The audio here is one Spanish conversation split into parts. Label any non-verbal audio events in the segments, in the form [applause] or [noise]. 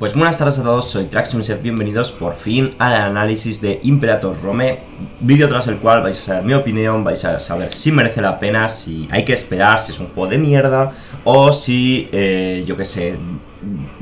Pues buenas tardes a todos, soy Traxxon bienvenidos por fin al análisis de Imperator Rome, vídeo tras el cual vais a saber mi opinión, vais a saber si merece la pena, si hay que esperar, si es un juego de mierda o si, eh, yo que sé,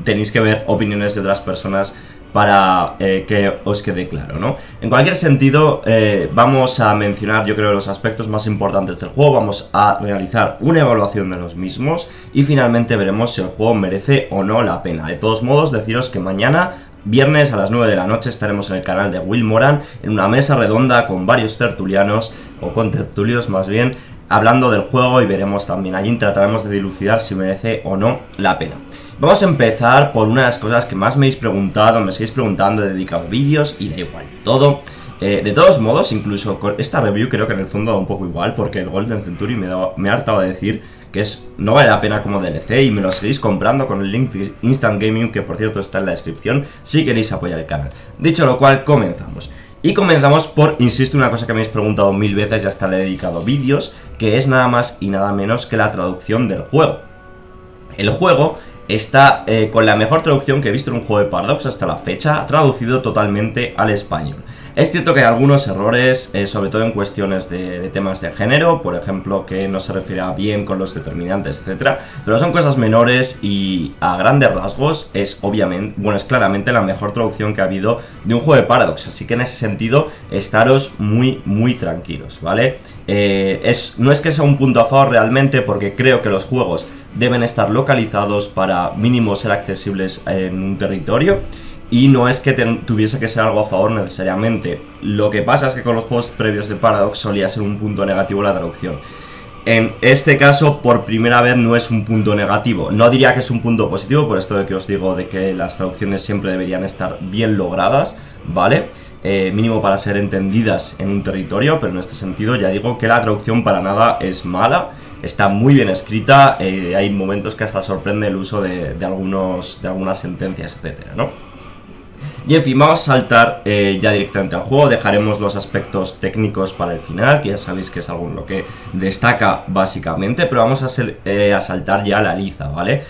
tenéis que ver opiniones de otras personas para eh, que os quede claro, ¿no? En cualquier sentido, eh, vamos a mencionar, yo creo, los aspectos más importantes del juego, vamos a realizar una evaluación de los mismos y finalmente veremos si el juego merece o no la pena. De todos modos, deciros que mañana Viernes a las 9 de la noche estaremos en el canal de Will Moran en una mesa redonda con varios tertulianos, o con tertulios más bien, hablando del juego y veremos también allí trataremos de dilucidar si merece o no la pena. Vamos a empezar por una de las cosas que más me habéis preguntado, me seguís preguntando, he dedicado vídeos y da igual todo. Eh, de todos modos, incluso con esta review creo que en el fondo da un poco igual, porque el Golden Century me, ha hartado de decir que es, no vale la pena como DLC y me lo seguís comprando con el link de Instant Gaming, que por cierto está en la descripción, si queréis apoyar el canal. Dicho lo cual, comenzamos. Y comenzamos por, insisto, una cosa que me habéis preguntado mil veces y hasta le he dedicado vídeos, que es nada más y nada menos que la traducción del juego. El juego está eh, con la mejor traducción que he visto en un juego de Paradox hasta la fecha, traducido totalmente al español. Es cierto que hay algunos errores, eh, sobre todo en cuestiones de, temas de género, por ejemplo, que no se refiere bien con los determinantes, etcétera, pero son cosas menores y a grandes rasgos es obviamente, bueno, es claramente la mejor traducción que ha habido de un juego de Paradox, así que en ese sentido estaros muy, muy tranquilos, ¿vale? Eh, es, no es que sea un punto a favor realmente, porque creo que los juegos deben estar localizados para mínimo ser accesibles en un territorio. Y no es que tuviese que ser algo a favor necesariamente. Lo que pasa es que con los juegos previos de Paradox solía ser un punto negativo la traducción. En este caso, por primera vez, no es un punto negativo. No diría que es un punto positivo, por esto de que os digo de que las traducciones siempre deberían estar bien logradas, ¿vale? Eh, mínimo para ser entendidas en un territorio, pero en este sentido ya digo que la traducción para nada es mala está muy bien escrita, eh, hay momentos que hasta sorprende el uso de, algunos, de algunas sentencias, etcétera, ¿no? Y en fin, vamos a saltar eh, ya directamente al juego, dejaremos los aspectos técnicos para el final, que ya sabéis que es algo lo que destaca básicamente, pero vamos a, eh, saltar ya a la liza, ¿vale?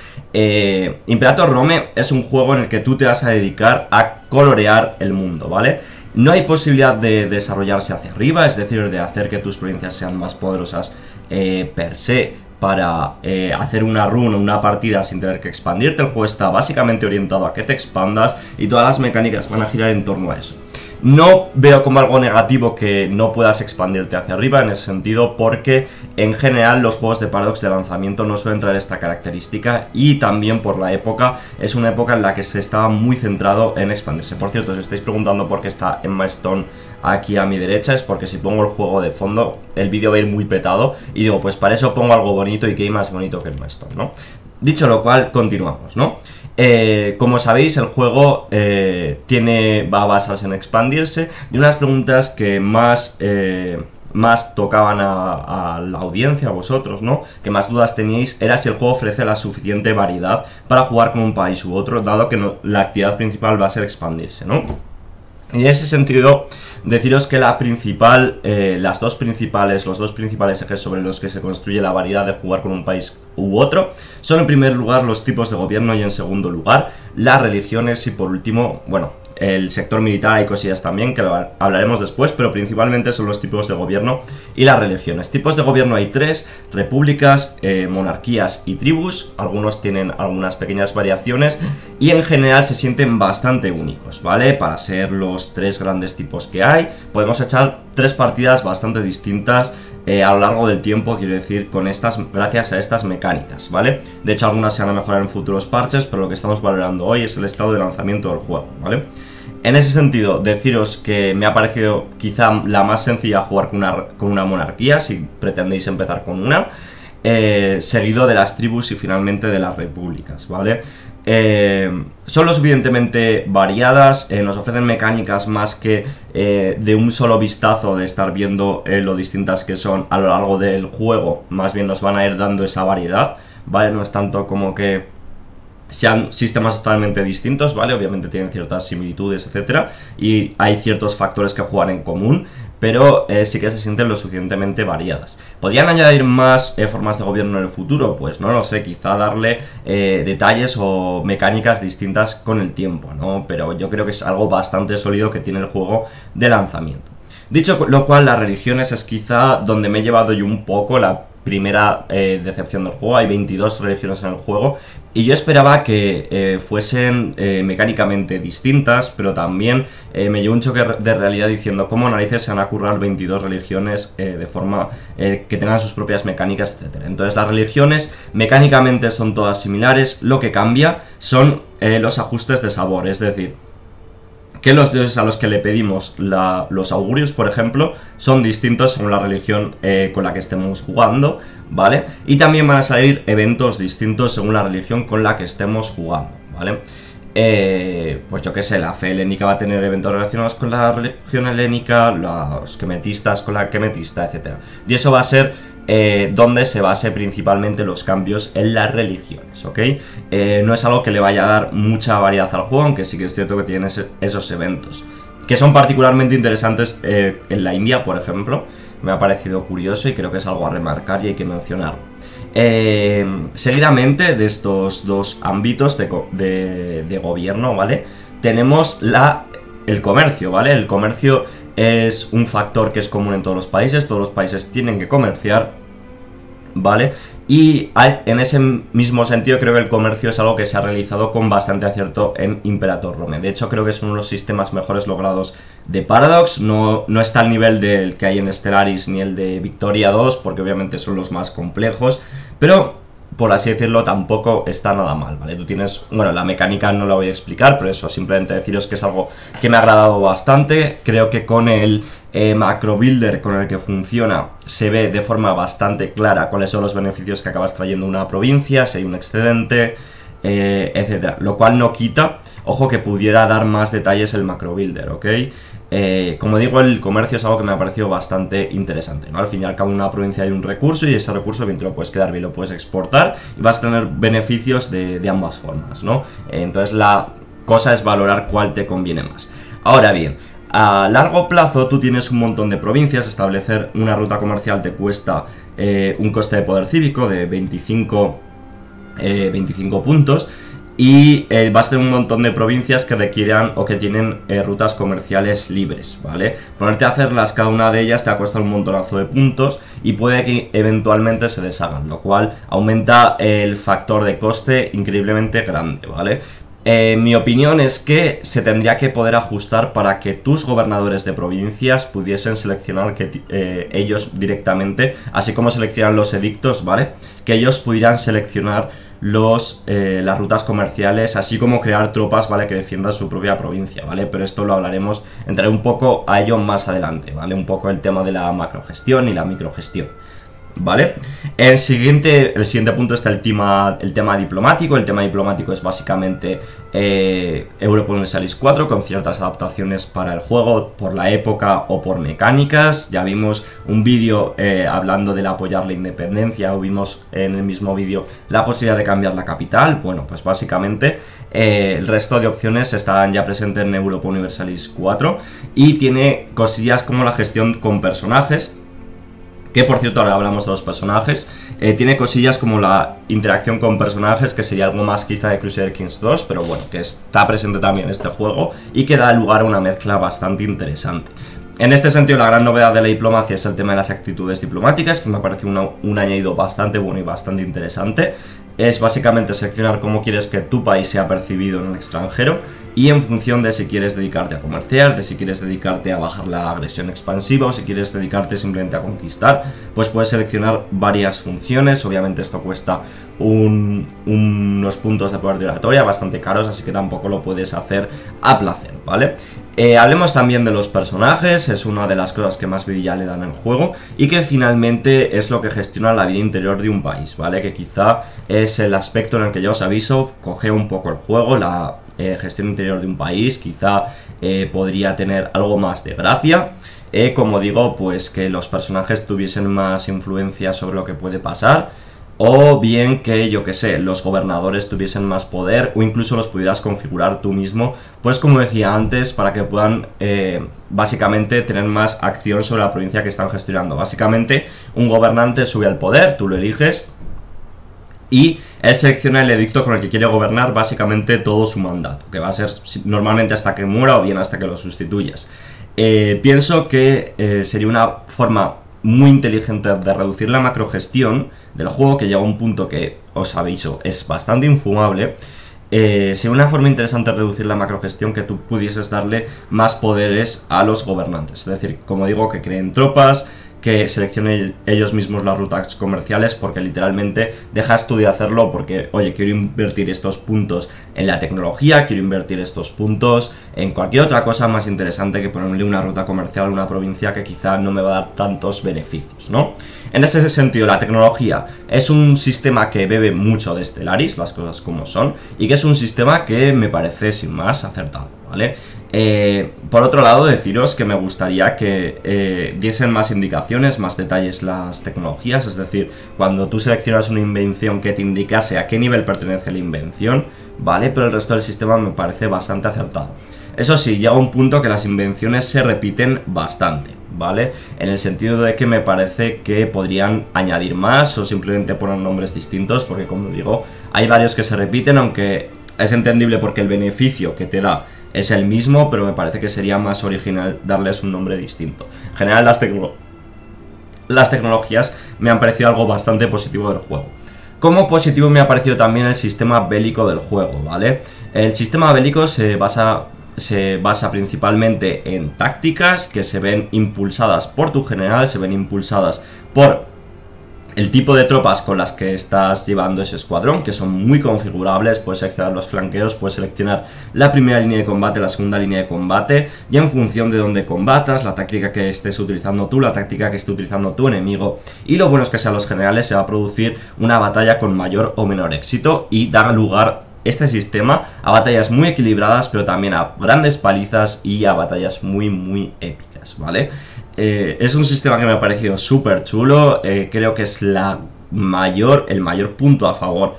Imperator Rome es un juego en el que tú te vas a dedicar a colorear el mundo, ¿vale? No hay posibilidad de desarrollarse hacia arriba, es decir, de hacer que tus provincias sean más poderosas eh, per se para eh, hacer una run o una partida sin tener que expandirte. El juego está básicamente orientado a que te expandas y todas las mecánicas van a girar en torno a eso. No veo como algo negativo que no puedas expandirte hacia arriba en ese sentido porque en general los juegos de Paradox de lanzamiento no suelen traer esta característica y también por la época es una época en la que se estaba muy centrado en expandirse. Por cierto, si estáis preguntando por qué está Emma Stone aquí a mi derecha es porque si pongo el juego de fondo el vídeo va a ir muy petado y digo pues para eso pongo algo bonito y que hay más bonito que Emma Stone, ¿no? Dicho lo cual, continuamos, ¿no? Eh, como sabéis, el juego eh, tiene, va a basarse en expandirse y unas preguntas que más, eh, más tocaban a, la audiencia, a vosotros, ¿no? Que más dudas teníais era si el juego ofrece la suficiente variedad para jugar con un país u otro, dado que la actividad principal va a ser expandirse, ¿no? Y en ese sentido, deciros que la principal, las dos principales, los dos principales ejes sobre los que se construye la variedad de jugar con un país u otro, son en primer lugar los tipos de gobierno y en segundo lugar las religiones y por último, bueno, el sector militar hay cosillas también que hablaremos después, pero principalmente son los tipos de gobierno y las religiones. Tipos de gobierno hay tres, repúblicas, eh, monarquías y tribus, algunos tienen algunas pequeñas variaciones y en general se sienten bastante únicos, ¿vale? Para ser los tres grandes tipos que hay, podemos echar tres partidas bastante distintas eh, a lo largo del tiempo, quiero decir, con estas, gracias a estas mecánicas, ¿vale? De hecho, algunas se van a mejorar en futuros parches, pero lo que estamos valorando hoy es el estado de lanzamiento del juego, ¿vale? En ese sentido, deciros que me ha parecido quizá la más sencilla jugar con una, con una monarquía, si pretendéis empezar con una, eh, seguido de las tribus y finalmente de las repúblicas, ¿vale? Eh, son lo suficientemente variadas, eh, nos ofrecen mecánicas más que de un solo vistazo de estar viendo lo distintas que son a lo largo del juego, más bien nos van a ir dando esa variedad, ¿vale? No es tanto como que sean sistemas totalmente distintos, ¿vale? Obviamente tienen ciertas similitudes, etcétera, y hay ciertos factores que juegan en común, pero eh, sí que se sienten lo suficientemente variadas. ¿Podrían añadir más eh, formas de gobierno en el futuro? Pues no lo sé, quizá darle eh, detalles o mecánicas distintas con el tiempo, ¿no? Pero yo creo que es algo bastante sólido que tiene el juego de lanzamiento. Dicho lo cual, las religiones es quizá donde me he llevado yo un poco la primera eh, decepción del juego. Hay 22 religiones en el juego. Y yo esperaba que eh, fuesen eh, mecánicamente distintas, pero también me llevó un choque de realidad diciendo cómo narices se van a currar 22 religiones de forma que tengan sus propias mecánicas, etc. Entonces las religiones mecánicamente son todas similares, lo que cambia son los ajustes de sabor, es decir, que los dioses a los que le pedimos los augurios, por ejemplo, son distintos según la religión eh, con la que estemos jugando, ¿vale? Y también van a salir eventos distintos según la religión con la que estemos jugando, ¿vale? Eh, pues yo qué sé, la fe helénica va a tener eventos relacionados con la religión helénica, los quemetistas con la quemetista, etc. Y eso va a ser eh, donde se base principalmente los cambios en las religiones, ¿ok? Eh, no es algo que le vaya a dar mucha variedad al juego, aunque sí que es cierto que tiene esos eventos, que son particularmente interesantes eh, en la India, por ejemplo, me ha parecido curioso y creo que es algo a remarcar y hay que mencionar. seguidamente de estos dos ámbitos de, de gobierno, ¿vale? Tenemos la, el comercio, ¿vale? El comercio es un factor que es común en todos los países, todos los países tienen que comerciar, ¿vale? Y en ese mismo sentido creo que el comercio es algo que se ha realizado con bastante acierto en Imperator Rome. De hecho creo que es uno de los sistemas mejores logrados de Paradox, no, no está al nivel del que hay en Stellaris ni el de Victoria 2, porque obviamente son los más complejos, pero por así decirlo, tampoco está nada mal, ¿vale? Tú tienes, bueno, la mecánica no la voy a explicar, pero eso, simplemente deciros que es algo que me ha agradado bastante. Creo que con el eh, macro builder con el que funciona se ve de forma bastante clara cuáles son los beneficios que acabas trayendo una provincia, si hay un excedente, eh, etcétera. Lo cual no quita, ojo, que pudiera dar más detalles el macro builder, ¿ok? Eh, como digo, el comercio es algo que me ha parecido bastante interesante, ¿no? Al fin y al cabo, en una provincia hay un recurso y ese recurso bien te lo puedes quedar bien, lo puedes exportar y vas a tener beneficios de, ambas formas, ¿no? entonces la cosa es valorar cuál te conviene más. Ahora bien, a largo plazo tú tienes un montón de provincias, establecer una ruta comercial te cuesta eh, un coste de poder cívico de 25, 25 eh, puntos y eh, vas a tener un montón de provincias que requieran o que tienen rutas comerciales libres, ¿vale? Ponerte a hacerlas cada una de ellas te va a costar un montonazo de puntos y puede que eventualmente se deshagan, lo cual aumenta el factor de coste increíblemente grande, ¿vale? Eh, mi opinión es que se tendría que poder ajustar para que tus gobernadores de provincias pudiesen seleccionar que ellos directamente, así como seleccionan los edictos, ¿vale? Que ellos pudieran seleccionar los, eh, las rutas comerciales, así como crear tropas, ¿vale? Que defiendan su propia provincia, ¿vale? Pero esto lo hablaremos, entraré un poco a ello más adelante, ¿vale? Un poco el tema de la macrogestión y la microgestión. ¿Vale? El siguiente, el siguiente punto está el tema, el tema diplomático. El tema diplomático es básicamente eh, Europa Universalis 4 con ciertas adaptaciones para el juego por la época o por mecánicas. Ya vimos un vídeo eh, hablando del apoyar la independencia o vimos en el mismo vídeo la posibilidad de cambiar la capital. Bueno, pues básicamente eh, el resto de opciones están ya presentes en Europa Universalis 4 y tiene cosillas como la gestión con personajes que por cierto ahora hablamos de los personajes, eh, tiene cosillas como la interacción con personajes, que sería algo más quizá de Crusader Kings 2, pero bueno, que está presente también en este juego y que da lugar a una mezcla bastante interesante. En este sentido, la gran novedad de la diplomacia es el tema de las actitudes diplomáticas, que me parece un añadido bastante bueno y bastante interesante. Es básicamente seleccionar cómo quieres que tu país sea percibido en el extranjero y en función de si quieres dedicarte a comerciar, de si quieres dedicarte a bajar la agresión expansiva o si quieres dedicarte simplemente a conquistar, pues puedes seleccionar varias funciones. Obviamente esto cuesta unos puntos de poder de oratoria bastante caros, así que tampoco lo puedes hacer a placer, ¿vale? Eh, hablemos también de los personajes, es una de las cosas que más vida le dan al juego y que finalmente es lo que gestiona la vida interior de un país, ¿vale? Que quizá es el aspecto en el que yo os aviso, coge un poco el juego, la eh, gestión interior de un país, quizá eh, podría tener algo más de gracia. como digo, pues que los personajes tuviesen más influencia sobre lo que puede pasar. O bien que, yo que sé, los gobernadores tuviesen más poder o incluso los pudieras configurar tú mismo, pues como decía antes, para que puedan eh, básicamente tener más acción sobre la provincia que están gestionando. Básicamente, un gobernante sube al poder, tú lo eliges y él selecciona el edicto con el que quiere gobernar básicamente todo su mandato, que va a ser normalmente hasta que muera o bien hasta que lo sustituyas. Eh, pienso que eh, sería una forma muy inteligente de reducir la macrogestión del juego, que llega a un punto que, os aviso, es bastante infumable. Eh, sería una forma interesante de reducir la macrogestión que tú pudieses darle más poderes a los gobernantes. Es decir, como digo, que creen tropas, que seleccionen ellos mismos las rutas comerciales porque literalmente dejas tú de hacerlo porque, oye, quiero invertir estos puntos en la tecnología, quiero invertir estos puntos en cualquier otra cosa más interesante que ponerle una ruta comercial a una provincia que quizá no me va a dar tantos beneficios, ¿no? En ese sentido, la tecnología es un sistema que bebe mucho de Stellaris, las cosas como son, y que es un sistema que me parece sin más acertado, ¿vale? Eh, por otro lado, deciros que me gustaría que eh, diesen más indicaciones, más detalles las tecnologías, es decir, cuando tú seleccionas una invención que te indicase a qué nivel pertenece la invención, ¿vale? Pero el resto del sistema me parece bastante acertado. Eso sí, llega un punto que las invenciones se repiten bastante, ¿vale? En el sentido de que me parece que podrían añadir más o simplemente poner nombres distintos, porque como digo, hay varios que se repiten, aunque es entendible porque el beneficio que te da es el mismo, pero me parece que sería más original darles un nombre distinto. En general, las, las tecnologías me han parecido algo bastante positivo del juego. Como positivo me ha parecido también el sistema bélico del juego, ¿vale? El sistema bélico se basa, se basa principalmente en tácticas que se ven impulsadas por tu general, se ven impulsadas por el tipo de tropas con las que estás llevando ese escuadrón, que son muy configurables, puedes seleccionar los flanqueos, puedes seleccionar la primera línea de combate, la segunda línea de combate, y en función de dónde combatas, la táctica que estés utilizando tú, la táctica que esté utilizando tu enemigo, y lo bueno es que sean los generales, se va a producir una batalla con mayor o menor éxito y dar lugar este sistema a batallas muy equilibradas, pero también a grandes palizas y a batallas muy muy épicas, ¿vale? Eh, es un sistema que me ha parecido súper chulo. Eh, creo que es la mayor, el mayor punto a favor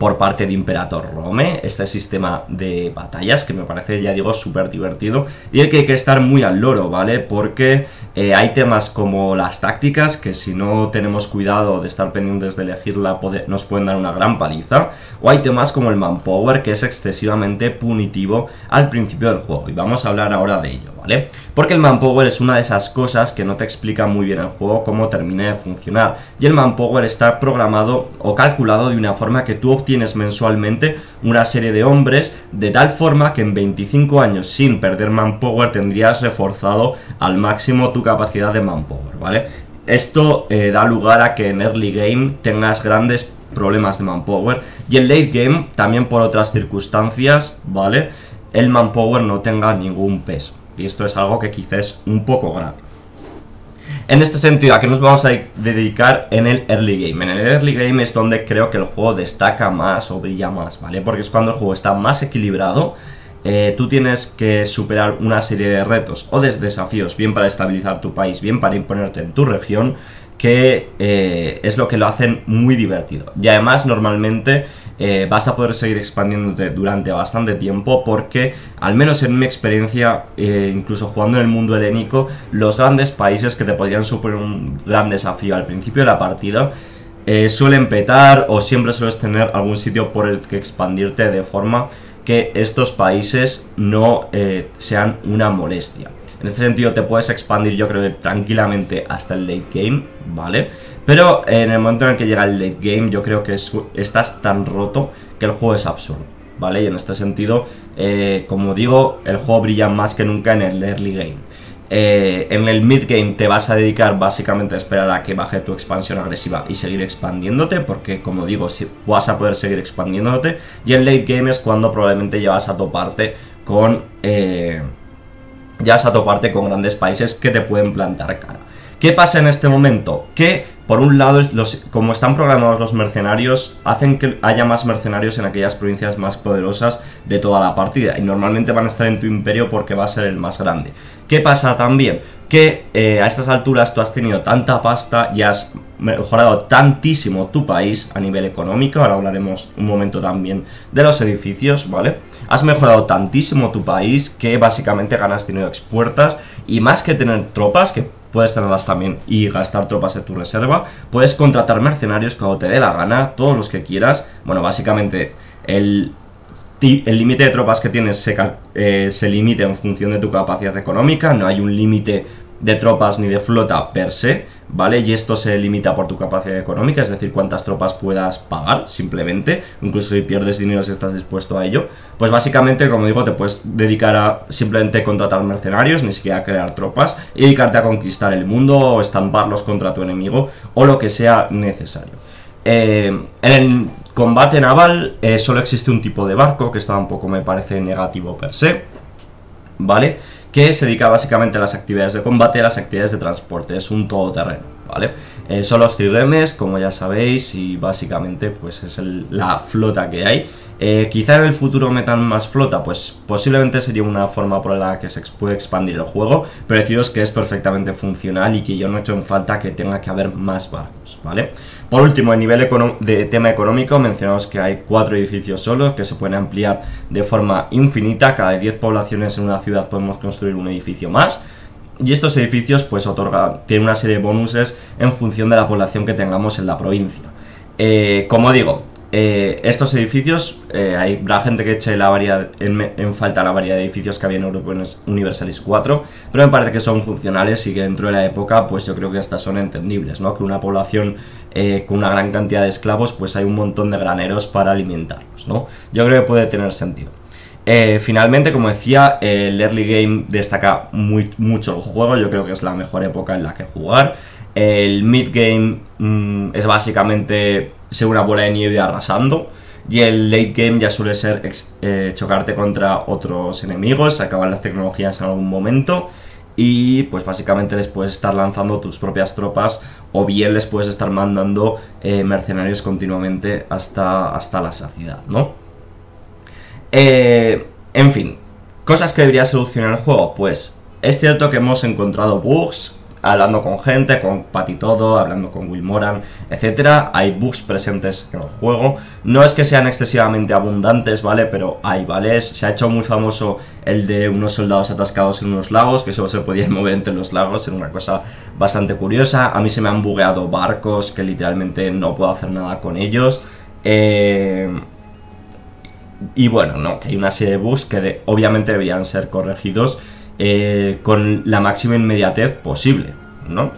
por parte de Imperator Rome, este sistema de batallas que me parece, ya digo, súper divertido y el que hay que estar muy al loro, ¿vale? Porque eh, hay temas como las tácticas que si no tenemos cuidado de estar pendientes de elegirla nos pueden dar una gran paliza, o hay temas como el manpower que es excesivamente punitivo al principio del juego y vamos a hablar ahora de ello, ¿vale? Porque el manpower es una de esas cosas que no te explica muy bien el juego cómo termina de funcionar y el manpower está programado o calculado de una forma que tú obtienes tienes mensualmente una serie de hombres de tal forma que en 25 años sin perder manpower tendrías reforzado al máximo tu capacidad de manpower. Esto eh, da lugar a que en early game tengas grandes problemas de manpower y en late game también por otras circunstancias, ¿vale? El manpower no tenga ningún peso y esto es algo que quizás es un poco grave. En este sentido, ¿a qué nos vamos a dedicar en el early game? En el early game es donde creo que el juego destaca más o brilla más, ¿vale? Porque es cuando el juego está más equilibrado. Eh, tú tienes que superar una serie de retos o de desafíos, bien para estabilizar tu país, bien para imponerte en tu región, que eh, es lo que lo hacen muy divertido. Y además normalmente eh, vas a poder seguir expandiéndote durante bastante tiempo porque, al menos en mi experiencia, eh, incluso jugando en el mundo helénico, los grandes países que te podrían suponer un gran desafío al principio de la partida, suelen petar o siempre sueles tener algún sitio por el que expandirte de forma que estos países no sean una molestia. En este sentido te puedes expandir yo creo que tranquilamente hasta el late game, ¿vale? Pero en el momento en el que llega el late game yo creo que estás tan roto que el juego es absurdo, ¿vale? Y en este sentido, eh, como digo, el juego brilla más que nunca en el early game. Eh, en el mid game te vas a dedicar básicamente a esperar a que baje tu expansión agresiva y seguir expandiéndote, porque como digo, vas a poder seguir expandiéndote. Y en late game es cuando probablemente ya vas a toparte con... Eh, ya vas a toparte con grandes países que te pueden plantar cara. ¿Qué pasa en este momento? Que, por un lado, los, como están programados los mercenarios, hacen que haya más mercenarios en aquellas provincias más poderosas de toda la partida. Y normalmente van a estar en tu imperio porque va a ser el más grande. ¿Qué pasa también? Que eh, a estas alturas tú has tenido tanta pasta y has mejorado tantísimo tu país a nivel económico, ahora hablaremos un momento también de los edificios, ¿vale? Has mejorado tantísimo tu país que básicamente ganas dinero expuertas y más que tener tropas, que puedes tenerlas también y gastar tropas de tu reserva, puedes contratar mercenarios cuando te dé la gana, todos los que quieras, bueno, básicamente el el límite de tropas que tienes se, eh, se limita en función de tu capacidad económica, no hay un límite de tropas ni de flota per se, ¿vale? Y esto se limita por tu capacidad económica, es decir, cuántas tropas puedas pagar, simplemente, incluso si pierdes dinero si estás dispuesto a ello. Pues básicamente, como digo, te puedes dedicar a simplemente contratar mercenarios, ni siquiera a crear tropas, y dedicarte a conquistar el mundo o estamparlos contra tu enemigo, o lo que sea necesario. Eh, en el combate naval eh, solo existe un tipo de barco, que esto tampoco me parece negativo per se, ¿vale? Que se dedica básicamente a las actividades de combate y a las actividades de transporte, es un todoterreno. ¿Vale? Eh, son los triremes, como ya sabéis, y básicamente pues es la flota que hay. Eh, quizá en el futuro metan más flota, pues posiblemente sería una forma por la que se puede expandir el juego, pero deciros que es perfectamente funcional y que yo no he hecho en falta que tenga que haber más barcos, ¿vale? Por último, a nivel de tema económico, mencionamos que hay cuatro edificios solos que se pueden ampliar de forma infinita, cada 10 poblaciones en una ciudad podemos construir un edificio más, y estos edificios pues otorgan, tienen una serie de bonuses en función de la población que tengamos en la provincia. Eh, como digo, eh, estos edificios, eh, hay la gente que eche la variedad, en, falta la variedad de edificios que había en European Universalis 4, pero me parece que son funcionales y que dentro de la época, pues yo creo que estas son entendibles, ¿no? Que una población con una gran cantidad de esclavos, pues hay un montón de graneros para alimentarlos, ¿no? Yo creo que puede tener sentido. Eh, finalmente, como decía, el early game destaca mucho el juego, yo creo que es la mejor época en la que jugar. El mid game mm, es básicamente ser una bola de nieve arrasando. Y el late game ya suele ser eh, chocarte contra otros enemigos, se acaban las tecnologías en algún momento. Y pues básicamente les puedes estar lanzando tus propias tropas o bien les puedes estar mandando eh, mercenarios continuamente hasta, hasta la saciedad, ¿no? Eh, en fin, cosas que debería solucionar el juego. Pues es cierto que hemos encontrado bugs, hablando con gente, con Todo, hablando con Will Moran, etc. Hay bugs presentes en el juego. No es que sean excesivamente abundantes, ¿vale? Pero hay, ¿vale? Se ha hecho muy famoso el de unos soldados atascados en unos lagos, que solo se podían [laughs] mover entre los lagos, era una cosa bastante curiosa. A mí se me han bugueado barcos que literalmente no puedo hacer nada con ellos. Eh y bueno, no, que hay una serie de bugs que obviamente deberían ser corregidos eh, con la máxima inmediatez posible, ¿no?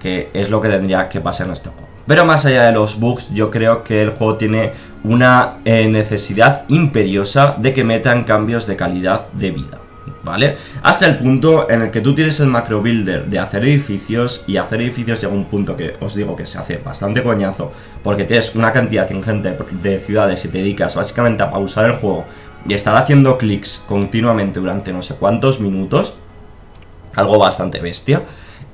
Que es lo que tendría que pasar en este juego. Pero más allá de los bugs, yo creo que el juego tiene una eh, necesidad imperiosa de que metan cambios de calidad de vida. ¿Vale? Hasta el punto en el que tú tienes el macro builder de hacer edificios y hacer edificios llega un punto que os digo que se hace bastante coñazo porque tienes una cantidad ingente de ciudades y te dedicas básicamente a pausar el juego y estar haciendo clics continuamente durante no sé cuántos minutos, algo bastante bestia,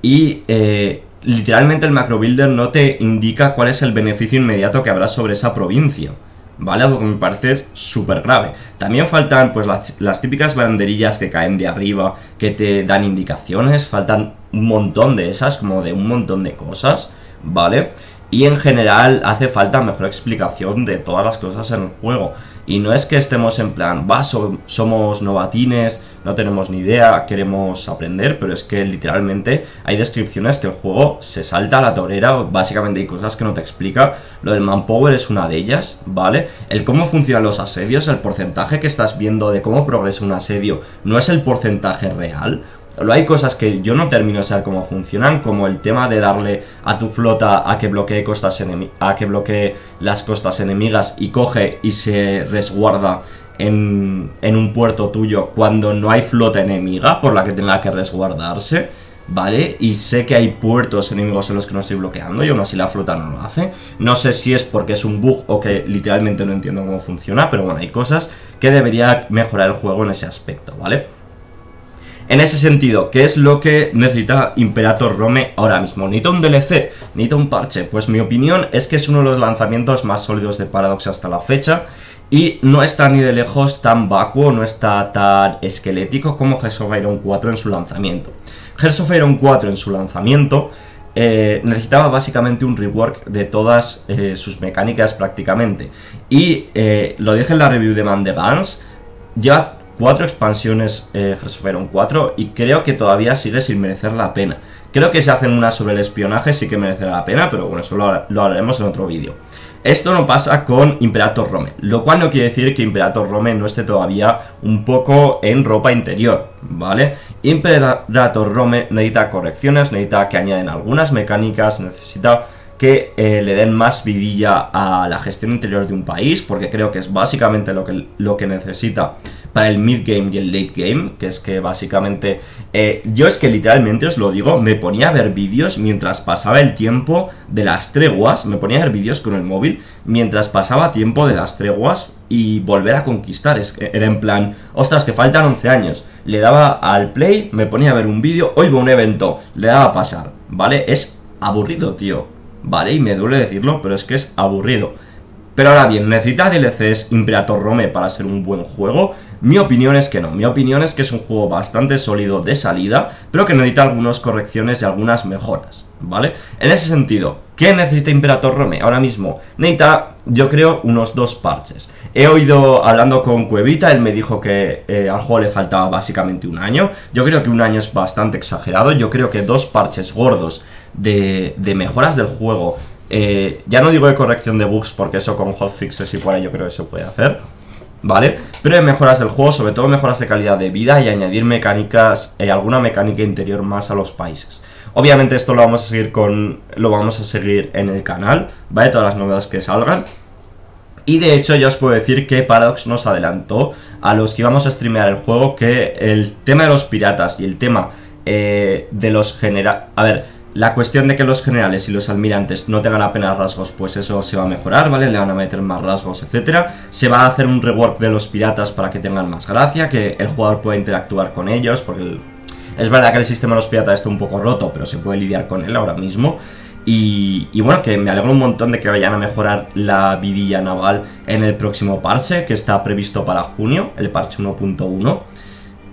y eh, literalmente el macro builder no te indica cuál es el beneficio inmediato que habrá sobre esa provincia. ¿Vale? Algo que me parece súper grave. También faltan pues las, típicas banderillas que caen de arriba, que te dan indicaciones, faltan un montón de esas, como de un montón de cosas, ¿vale? Y en general hace falta mejor explicación de todas las cosas en el juego. Y no es que estemos en plan, va, somos novatines, no tenemos ni idea, queremos aprender, pero es que literalmente hay descripciones que el juego se salta a la torera, básicamente hay cosas que no te explica. Lo del manpower es una de ellas, ¿vale? El cómo funcionan los asedios, el porcentaje que estás viendo de cómo progresa un asedio, no es el porcentaje real. Hay cosas que yo no termino de saber cómo funcionan, como el tema de darle a tu flota a que bloquee costas a que bloquee las costas enemigas y coge y se resguarda en, en un puerto tuyo cuando no hay flota enemiga por la que tenga que resguardarse. ¿vale? Y sé que hay puertos enemigos en los que no estoy bloqueando y aún así la flota no lo hace. No sé si es porque es un bug o que literalmente no entiendo cómo funciona, pero bueno, hay cosas que debería mejorar el juego en ese aspecto, ¿vale? En ese sentido, ¿qué es lo que necesita Imperator Rome ahora mismo? ¿Necesita un DLC? ¿Necesita un parche? Pues mi opinión es que es uno de los lanzamientos más sólidos de Paradox hasta la fecha y no está ni de lejos tan vacuo, no está tan esquelético como Gears of Iron 4 en su lanzamiento. Hearts of Iron 4 en su lanzamiento eh, necesitaba básicamente un rework de todas eh, sus mecánicas prácticamente. Y eh, lo dije en la review de Man the Guns, lleva cuatro expansiones of Iron 4 y creo que todavía sigue sin merecer la pena. Creo que si hacen una sobre el espionaje sí que merecerá la pena, pero bueno, eso lo, lo haremos en otro vídeo. Esto no pasa con Imperator Rome, lo cual no quiere decir que Imperator Rome no esté todavía un poco en ropa interior, ¿vale? Imperator Rome necesita correcciones, necesita que añaden algunas mecánicas, necesita que eh, le den más vidilla a la gestión interior de un país, porque creo que es básicamente lo que, lo que necesita para el mid game y el late game, que es que básicamente eh, yo es que literalmente os lo digo, me ponía a ver vídeos mientras pasaba el tiempo de las treguas, me ponía a ver vídeos con el móvil mientras pasaba tiempo de las treguas y volver a conquistar, es era en plan, ostras, que faltan 11 años, le daba al play, me ponía a ver un vídeo, hoy va un evento, le daba a pasar, ¿vale? Es aburrido, tío. ¿Vale? Y me duele decirlo, pero es que es aburrido. Pero ahora bien, ¿necesita DLCs Imperator Rome para ser un buen juego? Mi opinión es que no, mi opinión es que es un juego bastante sólido de salida, pero que necesita algunas correcciones y algunas mejoras, ¿vale? En ese sentido, ¿qué necesita Imperator Rome? Ahora mismo necesita, yo creo, unos dos parches. He oído hablando con Cuevita, él me dijo que eh, al juego le faltaba básicamente un año. Yo creo que un año es bastante exagerado, yo creo que dos parches gordos de, mejoras del juego. Eh, ya no digo de corrección de bugs, porque eso con hotfixes y por yo creo que se puede hacer. ¿Vale? Pero de mejoras del juego, sobre todo mejoras de calidad de vida y añadir mecánicas, eh, alguna mecánica interior más a los países. Obviamente esto lo vamos a seguir con. Lo vamos a seguir en el canal, ¿vale? Todas las novedades que salgan. Y de hecho ya os puedo decir que Paradox nos adelantó a los que íbamos a streamear el juego que el tema de los piratas y el tema eh, de los genera... A ver, la cuestión de que los generales y los almirantes no tengan apenas rasgos, pues eso se va a mejorar, ¿vale? Le van a meter más rasgos, etcétera. Se va a hacer un rework de los piratas para que tengan más gracia, que el jugador pueda interactuar con ellos, porque es verdad que el sistema de los piratas está un poco roto, pero se puede lidiar con él ahora mismo. Y, y, bueno, que me alegro un montón de que vayan a mejorar la vidilla naval en el próximo parche, que está previsto para junio, el parche 1.1.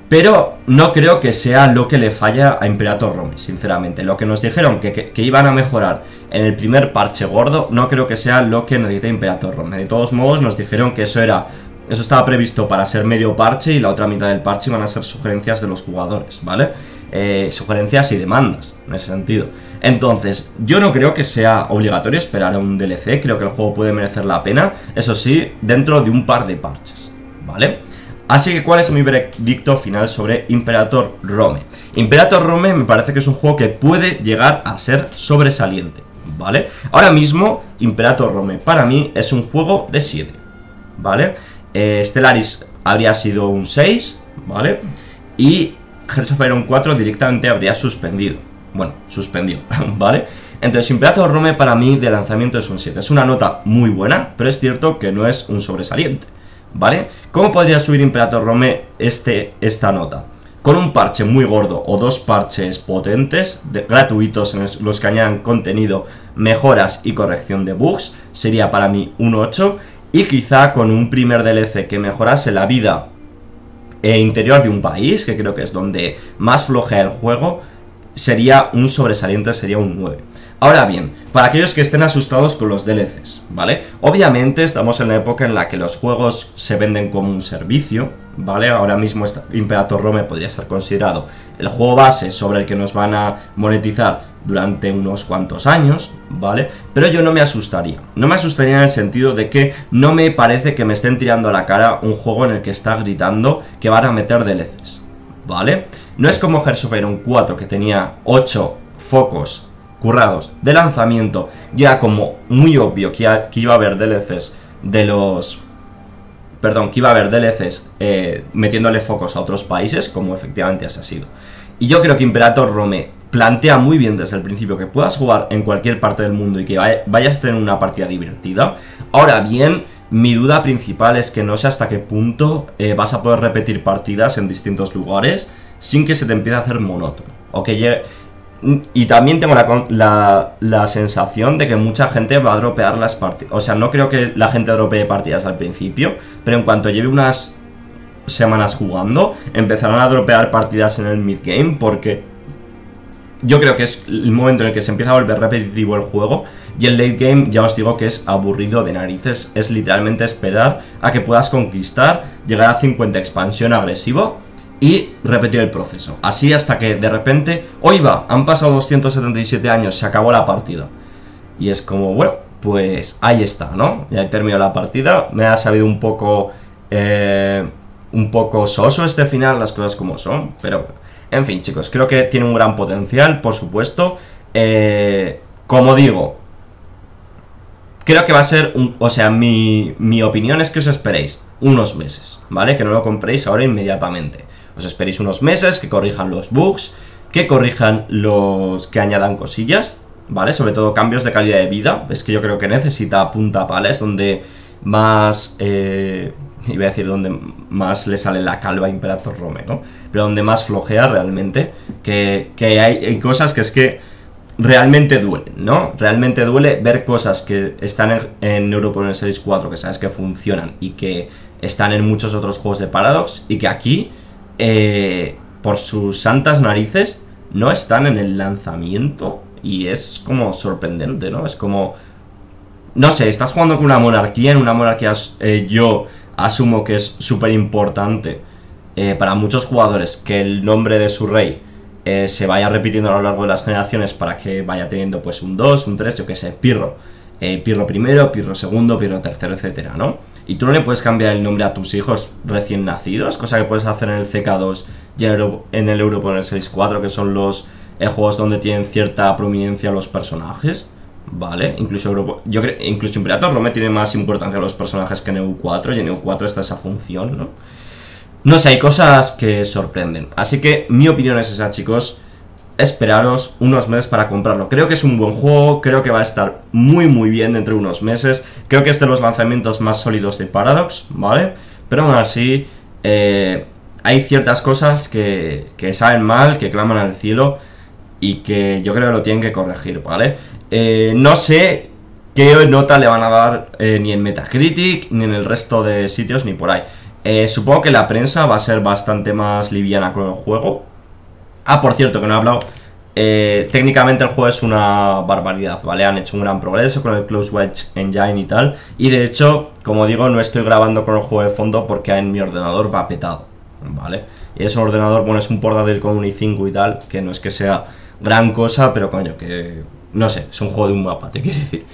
Pero no creo que sea lo que le falla a Imperator Rome, sinceramente. Lo que nos dijeron que, iban a mejorar en el primer parche gordo, no creo que sea lo que necesita Imperator Rome. De todos modos, nos dijeron que eso era. Eso estaba previsto para ser medio parche y la otra mitad del parche iban a ser sugerencias de los jugadores, ¿vale? Eh, sugerencias y demandas, en ese sentido. Entonces, yo no creo que sea obligatorio esperar a un DLC, creo que el juego puede merecer la pena, eso sí, dentro de un par de parches, ¿vale? Así que, ¿cuál es mi veredicto final sobre Imperator Rome? Imperator Rome me parece que es un juego que puede llegar a ser sobresaliente, ¿vale? Ahora mismo, Imperator Rome para mí es un juego de 7, ¿vale? Eh, Stellaris habría sido un 6, ¿vale? Y Hearts of Iron 4 directamente habría suspendido. Bueno, suspendió, [laughs] ¿vale? Entonces, Imperator Rome para mí de lanzamiento es un 7. Es una nota muy buena, pero es cierto que no es un sobresaliente. ¿Vale? ¿Cómo podría subir Imperator Rome este, esta nota? Con un parche muy gordo o dos parches potentes, gratuitos en los que añadan contenido, mejoras y corrección de bugs, sería para mí un 8. Y quizá con un primer DLC que mejorase la vida e interior de un país, que creo que es donde más flojea el juego, sería un sobresaliente, sería un 9. Ahora bien, para aquellos que estén asustados con los DLCs, ¿vale? Obviamente estamos en la época en la que los juegos se venden como un servicio, ¿vale? Ahora mismo Imperator Rome podría ser considerado el juego base sobre el que nos van a monetizar durante unos cuantos años, ¿vale? Pero yo no me asustaría. No me asustaría en el sentido de que no me parece que me estén tirando a la cara un juego en el que está gritando que van a meter DLCs, ¿vale? No es como Hearts of Iron 4 que tenía 8 focos currados de lanzamiento, ya como muy obvio que, iba a haber DLCs de los... Perdón, que iba a haber DLCs eh, metiéndole focos a otros países, como efectivamente ha sido. Y yo creo que Imperator Rome plantea muy bien desde el principio que puedas jugar en cualquier parte del mundo y que vayas a tener una partida divertida. Ahora bien, mi duda principal es que no sé hasta qué punto eh, vas a poder repetir partidas en distintos lugares sin que se te empiece a hacer monótono. O que y también tengo la, sensación de que mucha gente va a dropear las partidas. O sea, no creo que la gente dropee partidas al principio, pero en cuanto lleve unas semanas jugando, empezarán a dropear partidas en el mid-game porque yo creo que es el momento en el que se empieza a volver repetitivo el juego y el late game ya os digo que es aburrido de narices, es literalmente esperar a que puedas conquistar, llegar a 50 expansión agresivo y repetir el proceso. Así hasta que de repente, hoy va, han pasado 277 años, se acabó la partida. Y es como, bueno, pues ahí está, ¿no? Ya he terminado la partida, me ha sabido un poco... Eh, un poco soso este final, las cosas como son, pero en fin, chicos, creo que tiene un gran potencial, por supuesto. Eh, como digo, creo que va a ser, un, o sea, mi, mi opinión es que os esperéis unos meses, ¿vale? Que no lo compréis ahora inmediatamente. Os esperéis unos meses, que corrijan los bugs, que corrijan los... que añadan cosillas, ¿vale? Sobre todo cambios de calidad de vida. Es que yo creo que necesita punta pala, donde más... Eh, [laughs] iba a decir donde más le sale la calva a Imperator Rome, ¿no? Pero donde más flojea realmente, que, hay, cosas que es que realmente duelen, ¿no? Realmente duele ver cosas que están en, en Series 4, que sabes que funcionan y que están en muchos otros juegos de Paradox y que aquí, eh, por sus santas narices, no están en el lanzamiento y es como sorprendente, ¿no? Es como... No sé, estás jugando con una monarquía, en una monarquía eh, yo asumo que es súper importante eh, para muchos jugadores que el nombre de su rey eh, se vaya repitiendo a lo largo de las generaciones para que vaya teniendo pues un 2, un 3, yo que sé, Pirro. Eh, Pirro primero, Pirro segundo, Pirro tercero, etcétera, ¿no? Y tú no le puedes cambiar el nombre a tus hijos recién nacidos, cosa que puedes hacer en el CK2 y en el, Europa en el 6.4, que son los juegos donde tienen cierta prominencia los personajes. Vale, incluso yo creo, incluso Imperator Rome tiene más importancia a los personajes que en EU4 y en EU4 está esa función, ¿no? No sé, hay cosas que sorprenden. Así que mi opinión es esa, chicos. Esperaros unos meses para comprarlo. Creo que es un buen juego, creo que va a estar muy muy bien dentro de unos meses. Creo que es de los lanzamientos más sólidos de Paradox, ¿vale? Pero aún así, eh, hay ciertas cosas que, que saben mal, que claman al cielo y que yo creo que lo tienen que corregir, ¿vale? Eh, no sé qué nota le van a dar eh, ni en Metacritic, ni en el resto de sitios, ni por ahí. Supongo que la prensa va a ser bastante más liviana con el juego. Ah, por cierto, que no he hablado. técnicamente el juego es una barbaridad, ¿vale? Han hecho un gran progreso con el Close Wedge Engine y tal. Y de hecho, como digo, no estoy grabando con el juego de fondo porque en mi ordenador va petado, ¿vale? Y es un ordenador, bueno, es un portátil con un i5 y tal, que no es que sea gran cosa, pero coño, que no sé, es un juego de un mapa, te quiero decir.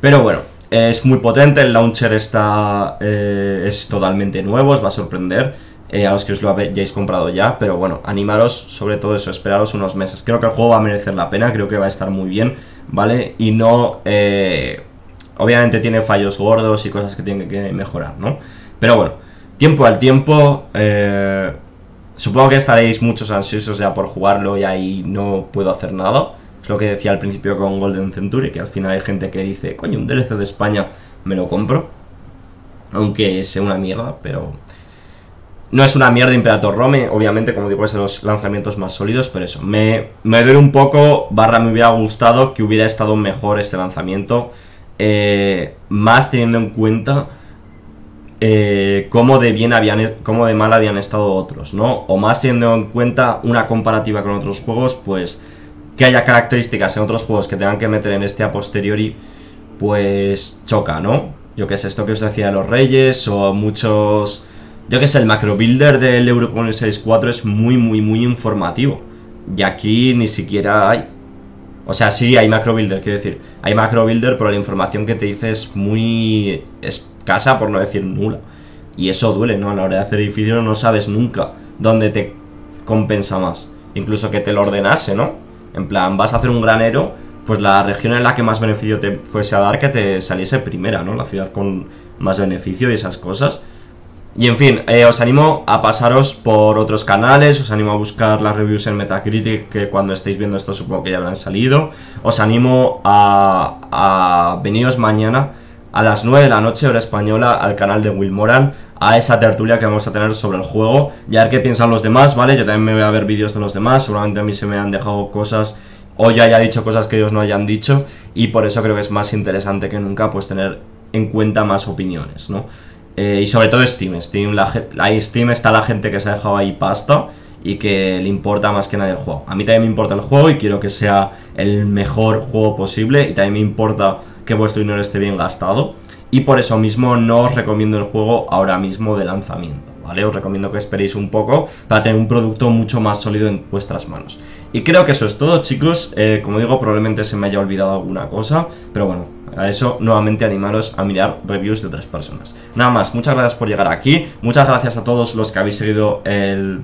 Pero bueno, es muy potente, el launcher está eh, es totalmente nuevo, os va a sorprender eh, a los que os lo hayáis comprado ya, pero bueno, animaros sobre todo eso, esperaros unos meses. Creo que el juego va a merecer la pena, creo que va a estar muy bien, ¿vale? Y no... Eh, obviamente tiene fallos gordos y cosas que tienen que mejorar, ¿no? Pero bueno, tiempo al tiempo... supongo que estaréis muchos ansiosos ya por jugarlo y ahí no puedo hacer nada lo que decía al principio con Golden Century, que al final hay gente que dice, coño, un DLC de España me lo compro. Aunque sea una mierda, pero... No es una mierda Imperator Rome, obviamente, como digo, es de los lanzamientos más sólidos, pero eso, me, me duele un poco, barra me hubiera gustado que hubiera estado mejor este lanzamiento, eh, más teniendo en cuenta eh, cómo de bien habían, cómo de mal habían estado otros, ¿no? O más teniendo en cuenta una comparativa con otros juegos, pues que haya características en otros juegos que tengan que meter en este a posteriori, pues choca, ¿no? Yo que sé, esto que os decía de los Reyes o muchos... Yo que sé, el macro builder del Europol 64 es muy, muy, muy informativo. Y aquí ni siquiera hay. O sea, sí, hay macro builder, quiero decir. Hay macro builder, pero la información que te dice es muy escasa, por no decir nula. Y eso duele, ¿no? A la hora de hacer edificios no sabes nunca dónde te compensa más. Incluso que te lo ordenase, ¿no? En plan, vas a hacer un granero, pues la región en la que más beneficio te fuese a dar que te saliese primera, ¿no? La ciudad con más beneficio y esas cosas. Y en fin, eh, os animo a pasaros por otros canales, os animo a buscar las reviews en Metacritic, que cuando estéis viendo esto supongo que ya habrán salido. Os animo a, veniros mañana a las 9 de la noche, hora española, al canal de Will Moran, a esa tertulia que vamos a tener sobre el juego y a ver qué piensan los demás, ¿vale? Yo también me voy a ver vídeos de los demás, seguramente a mí se me han dejado cosas o yo haya dicho cosas que ellos no hayan dicho y por eso creo que es más interesante que nunca pues tener en cuenta más opiniones, ¿no? Eh, y sobre todo Steam, Steam, la, Steam está la gente que se ha dejado ahí pasta y que le importa más que nadie el juego. A mí también me importa el juego y quiero que sea el mejor juego posible y también me importa que vuestro dinero esté bien gastado y por eso mismo no os recomiendo el juego ahora mismo de lanzamiento, ¿vale? Os recomiendo que esperéis un poco para tener un producto mucho más sólido en vuestras manos. Y creo que eso es todo, chicos. Eh, como digo, probablemente se me haya olvidado alguna cosa, pero bueno, a eso nuevamente animaros a mirar reviews de otras personas. Nada más, muchas gracias por llegar aquí, muchas gracias a todos los que habéis seguido el,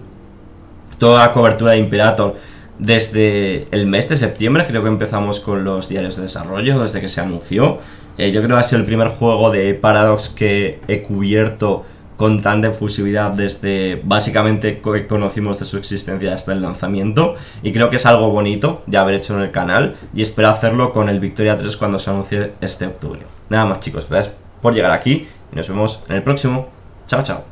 toda la cobertura de Imperator desde el mes de septiembre, creo que empezamos con los diarios de desarrollo, desde que se anunció. Eh, yo creo que ha sido el primer juego de Paradox que he cubierto con tanta efusividad desde básicamente que conocimos de su existencia hasta el lanzamiento y creo que es algo bonito de haber hecho en el canal y espero hacerlo con el Victoria 3 cuando se anuncie este octubre. Nada más chicos, gracias por llegar aquí y nos vemos en el próximo. Chao, chao.